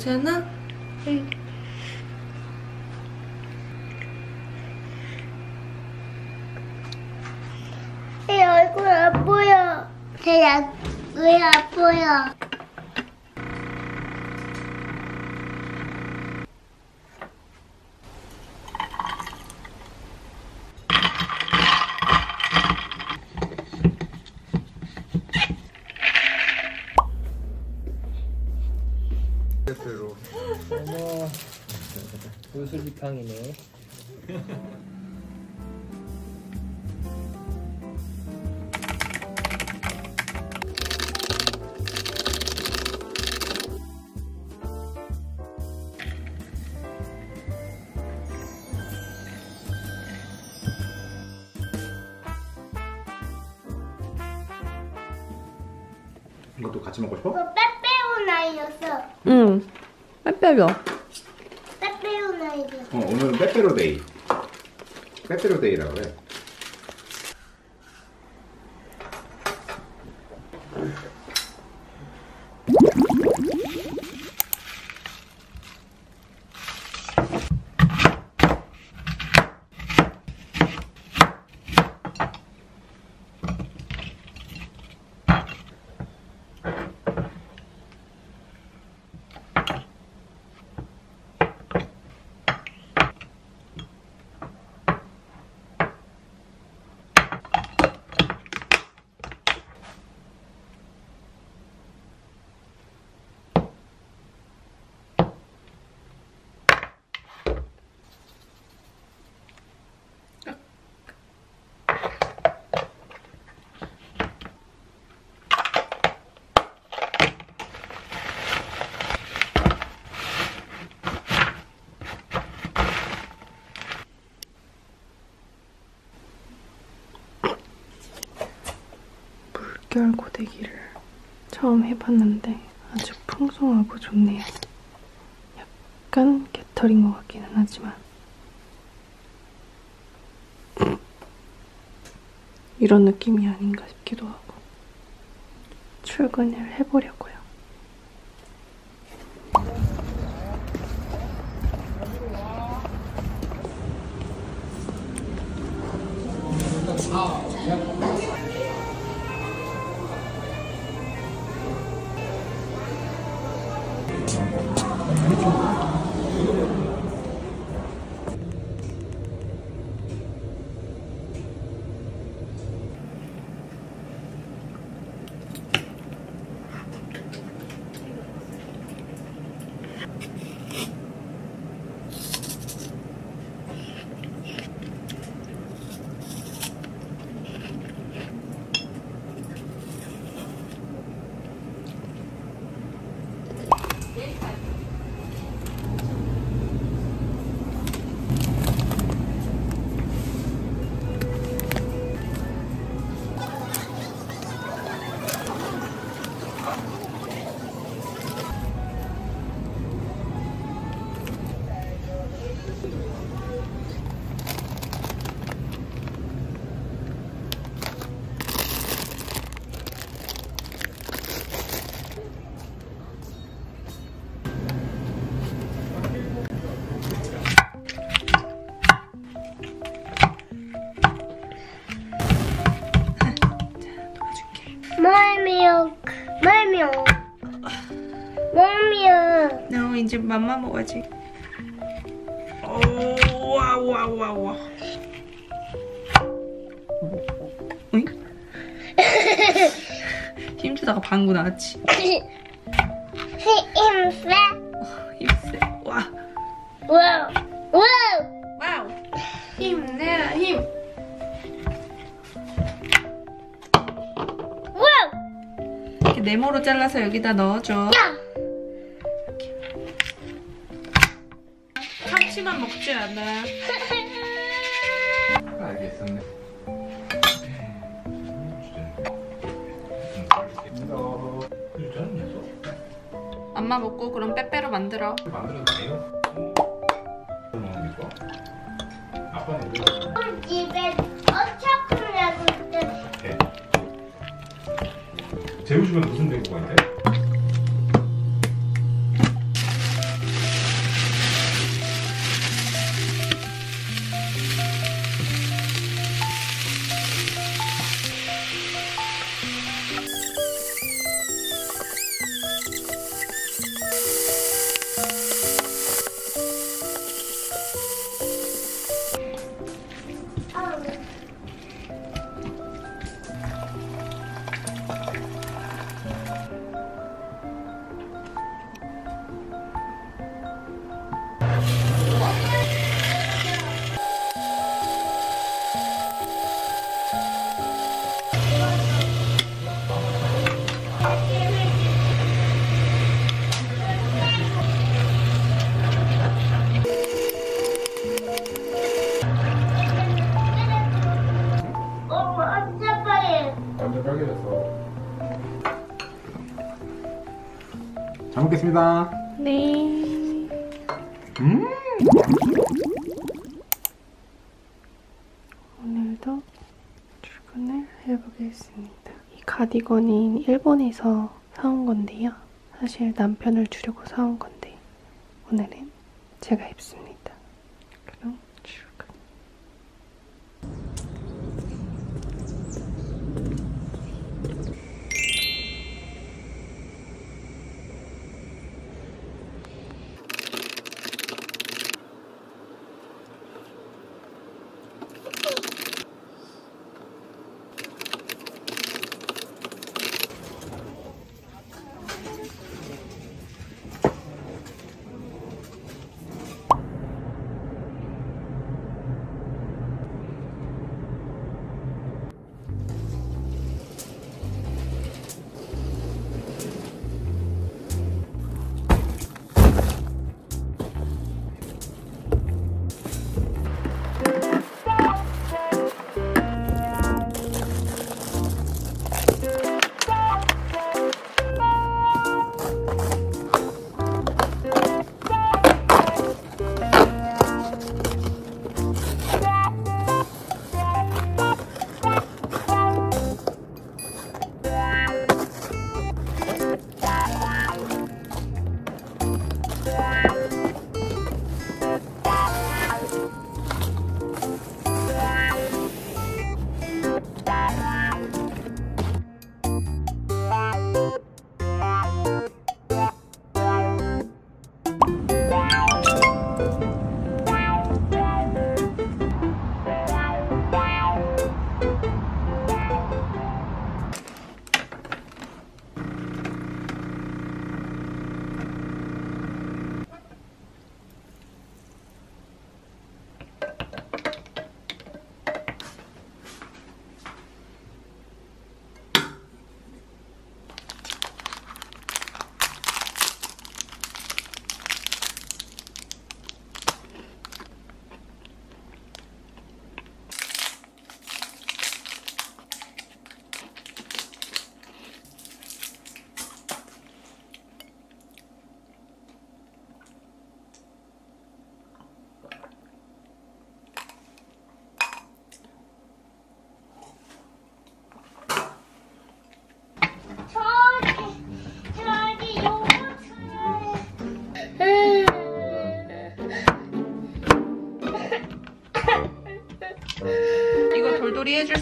괜찮아? 응. 내 얼굴 안 보여. 내 얼굴 안보여. 대표로 어머 무술비팡이네 이것도 같이 먹고 싶어? 너 빼빼오 나이였어. 응. 빼빼려. 오늘은 빼빼로데이 빼빼로데이라고 그래 고데기를 처음 해봤는데 아주 풍성하고 좋네요. 약간 개털인 것 같기는 하지만 이런 느낌이 아닌가 싶기도 하고 출근을 해보려고요. 이제 맘마 먹어야지. 오, 와, 와, 와, 와. 어이? 힘주다가 방구 나왔지. 힘세. 힘세. 와. 와우. 와우. 와우. 힘내라, 힘. 네모로 잘라서 여기다 넣어줘. 야. 먹지 않아. 알겠었네? 엄마 먹고 그럼 빼빼로 만들어. 만들어도 돼요? 먹는 게 좋아? 아빠는 우리 집에 어차피 하고 있대. 돼 재우시면 무슨 대구가 있대? 잘 먹겠습니다. 네. 음. 오늘도 출근을 해보겠습니다. 이 가디건이 일본에서 사온 건데요. 사실 남편을 주려고 사온 건데 오늘은 제가 입습니다.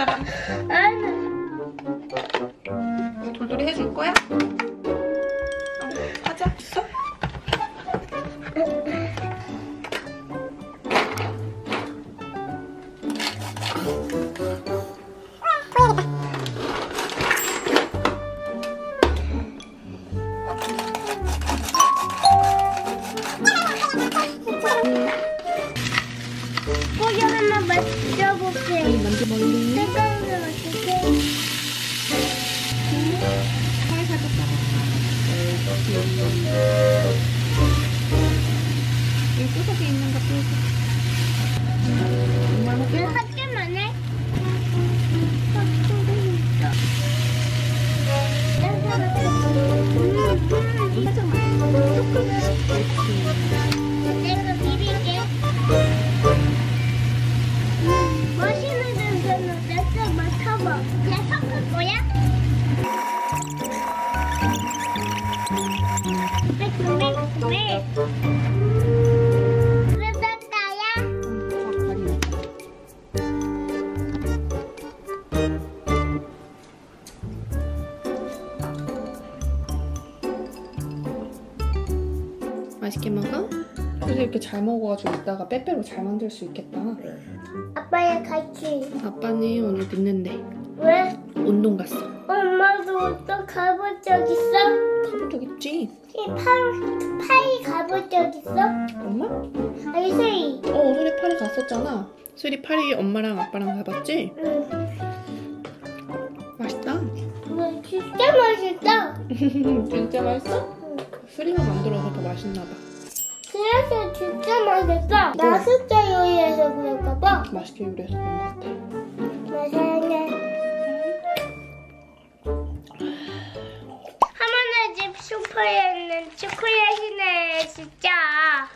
seven. 이 구석에 있 이렇게 잘 먹어가지고 이따가 빼빼로 잘 만들 수 있겠다. 아빠랑 같이 아빠는 오늘 늦는데 왜? 운동 갔어. 엄마도 또 가본 적 있어? 가본 적 있지? 이 팔, 파이 가본 적 있어? 엄마? 아니 세이 어 오늘에 파리 갔었잖아. 수리 파리 엄마랑 아빠랑 가봤지? 응 맛있다. 이거 진짜 맛있다 진짜 맛있어? 수리가 만들어서 더 맛있나 봐. 그래서 진짜 맛있어. 맛있게 요리해서 그럴까봐. 맛있게 요리해서 그런 것 같아. 맛있네. 하모네 집 슈퍼에 있는 초콜릿이네, 진짜.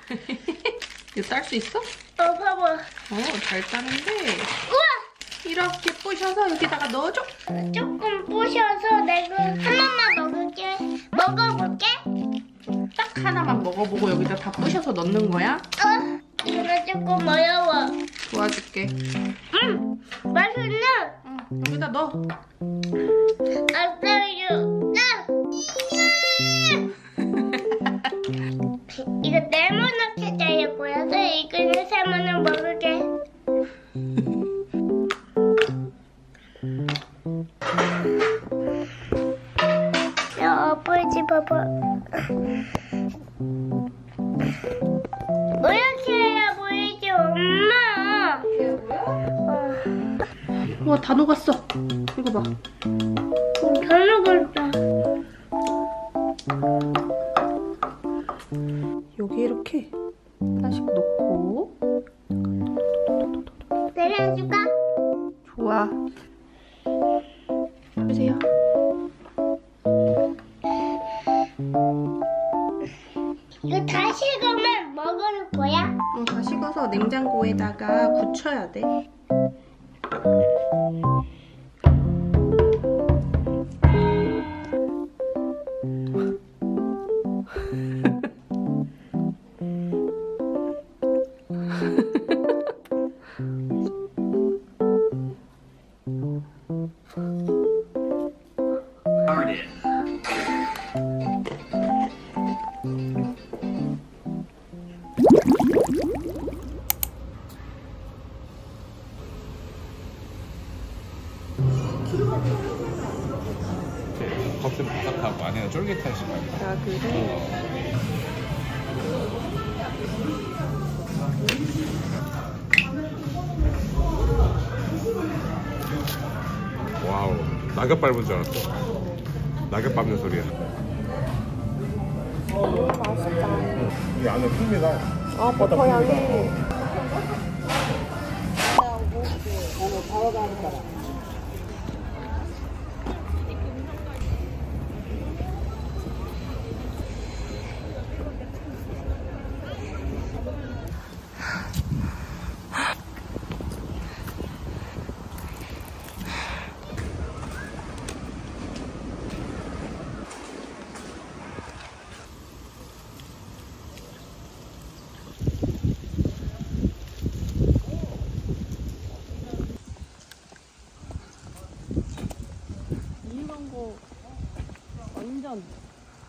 이거 딸 수 있어? 어, 봐봐. 어, 잘 따는데. 우와! 이렇게 부셔서 여기다가 넣어줘. 조금 부셔서 내가 한 번만 먹을게. 먹어볼게. 딱 하나만 먹어보고 여기다 다 부셔서 넣는 거야. 어, 이거 조금 어려워. 도와줄게. 음, 맛있네. 응, 여기다 넣어. 아싸요. 이거 네모나게 잘려 보여서 이거 와, 다 녹았어. 이거 봐. 별로 걸다. 여기 이렇게 낙엽 밟은 줄 알았어. 낙엽 밟는 소리야. 맛있다. 이 안에 풍미가 아, 버터 향이. 이런 거 완전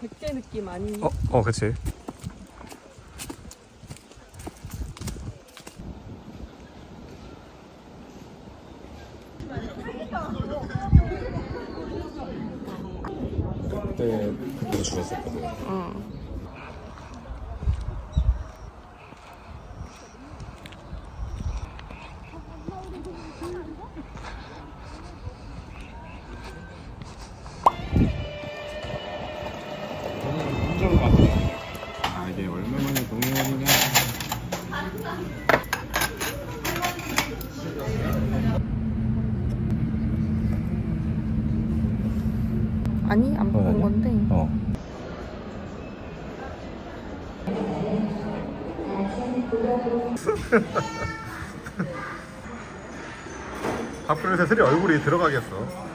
백제 느낌 아니? 어? 어 그치 그때 그때 죽었었거든 응. 흔적을 봤네 아 이게 얼마만에 동해원이냐 아니 안 먹은 건데. 어 밥그릇에 새들이 얼굴이 들어가겠어.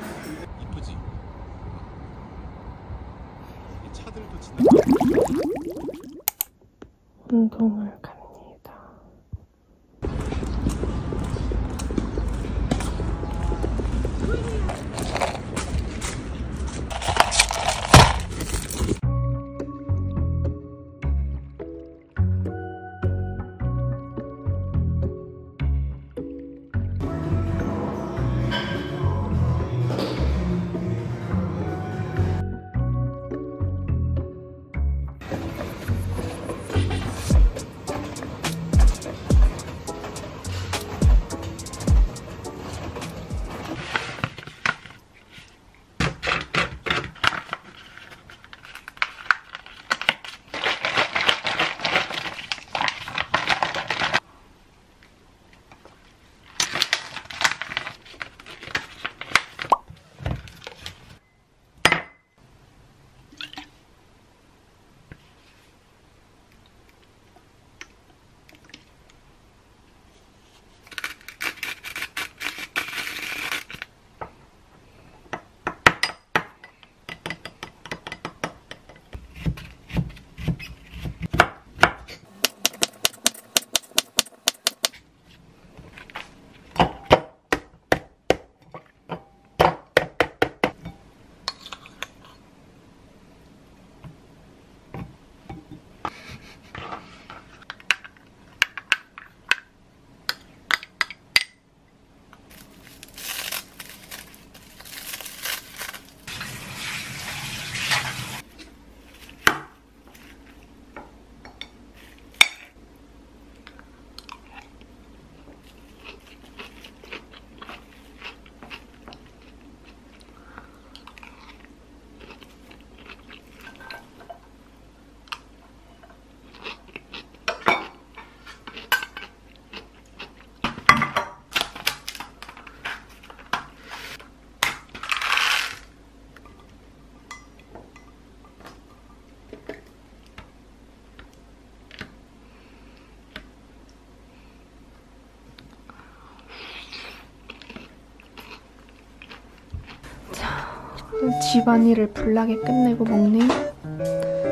집안일을 불나게 끝내고 먹는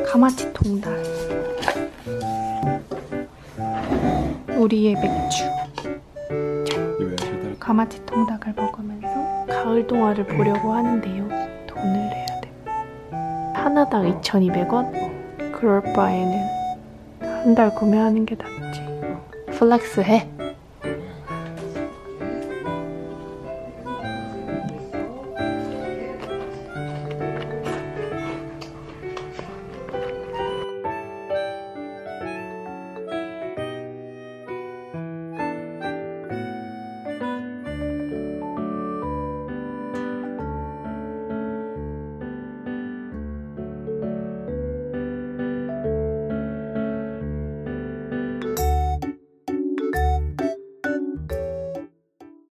가마치 통닭. 우리의 맥주. 가마치 통닭을 먹으면서 가을 동화를 보려고 하는데요. 돈을 내야 돼. 하나당 2,200원? 그럴 바에는 한 달 구매하는 게 낫지. flex 해.